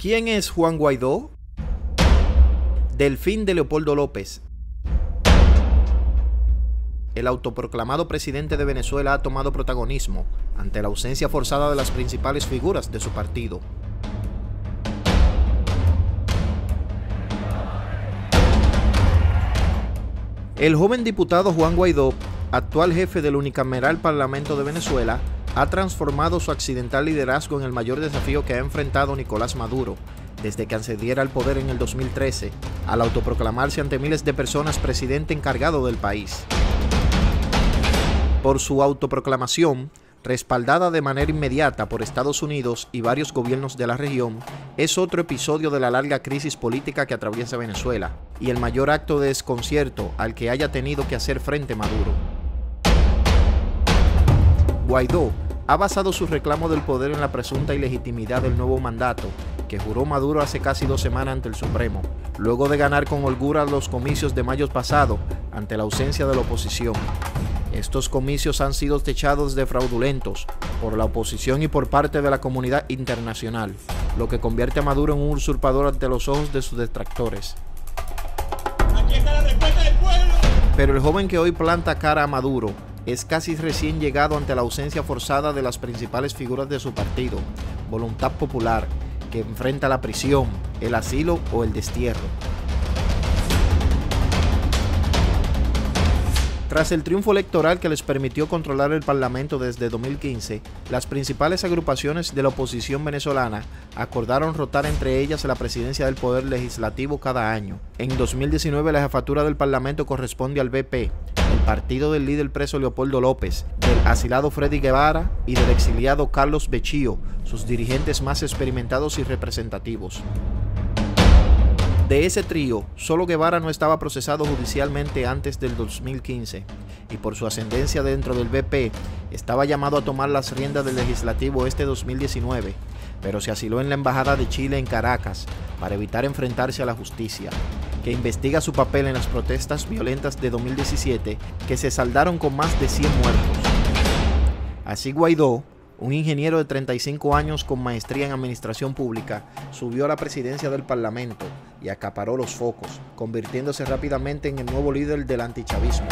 ¿Quién es Juan Guaidó? Delfín de Leopoldo López. El autoproclamado presidente de Venezuela ha tomado protagonismo ante la ausencia forzada de las principales figuras de su partido. El joven diputado Juan Guaidó, actual jefe del unicameral Parlamento de Venezuela, ha transformado su accidental liderazgo en el mayor desafío que ha enfrentado Nicolás Maduro desde que accediera al poder en el 2013, al autoproclamarse ante miles de personas presidente encargado del país. Por su autoproclamación, respaldada de manera inmediata por Estados Unidos y varios gobiernos de la región, es otro episodio de la larga crisis política que atraviesa Venezuela y el mayor acto de desconcierto al que haya tenido que hacer frente Maduro. Guaidó ha basado su reclamo del poder en la presunta ilegitimidad del nuevo mandato que juró Maduro hace casi dos semanas ante el Supremo, luego de ganar con holgura los comicios de mayo pasado ante la ausencia de la oposición. Estos comicios han sido techados de fraudulentos por la oposición y por parte de la comunidad internacional, lo que convierte a Maduro en un usurpador ante los ojos de sus detractores. Pero el joven que hoy planta cara a Maduro es casi recién llegado ante la ausencia forzada de las principales figuras de su partido, Voluntad Popular, que enfrenta la prisión, el asilo o el destierro. Tras el triunfo electoral que les permitió controlar el Parlamento desde 2015, las principales agrupaciones de la oposición venezolana acordaron rotar entre ellas la presidencia del Poder Legislativo cada año. En 2019 la jefatura del Parlamento corresponde al BP, partido del líder preso Leopoldo López, del asilado Freddy Guevara y del exiliado Carlos Bechío, sus dirigentes más experimentados y representativos. De ese trío, solo Guevara no estaba procesado judicialmente antes del 2015 y por su ascendencia dentro del BP estaba llamado a tomar las riendas del legislativo este 2019, pero se asiló en la Embajada de Chile en Caracas para evitar enfrentarse a la justicia, que investiga su papel en las protestas violentas de 2017 que se saldaron con más de 100 muertos. Así Guaidó, un ingeniero de 35 años con maestría en administración pública, subió a la presidencia del Parlamento y acaparó los focos, convirtiéndose rápidamente en el nuevo líder del antichavismo.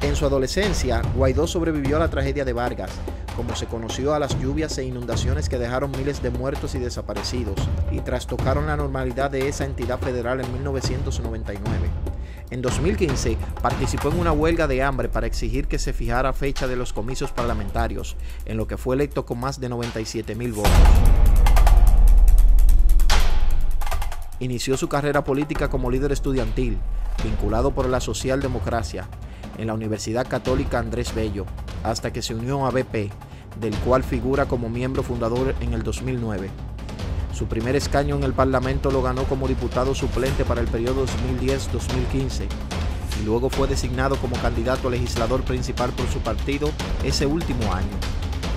En su adolescencia, Guaidó sobrevivió a la tragedia de Vargas, como se conoció a las lluvias e inundaciones que dejaron miles de muertos y desaparecidos, y trastocaron la normalidad de esa entidad federal en 1999. En 2015 participó en una huelga de hambre para exigir que se fijara fecha de los comicios parlamentarios, en lo que fue electo con más de 97 mil votos. Inició su carrera política como líder estudiantil, vinculado por la socialdemocracia, en la Universidad Católica Andrés Bello, hasta que se unió a BP, del cual figura como miembro fundador en el 2009. Su primer escaño en el Parlamento lo ganó como diputado suplente para el periodo 2010-2015 y luego fue designado como candidato a legislador principal por su partido ese último año.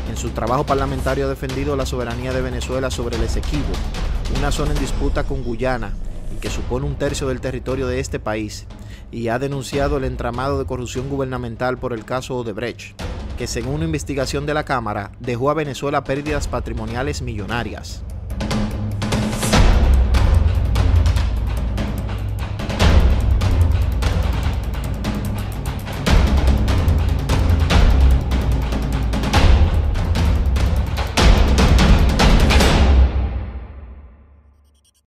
En su trabajo parlamentario ha defendido la soberanía de Venezuela sobre el Esequibo, una zona en disputa con Guyana y que supone un tercio del territorio de este país, y ha denunciado el entramado de corrupción gubernamental por el caso Odebrecht, que según una investigación de la Cámara dejó a Venezuela pérdidas patrimoniales millonarias.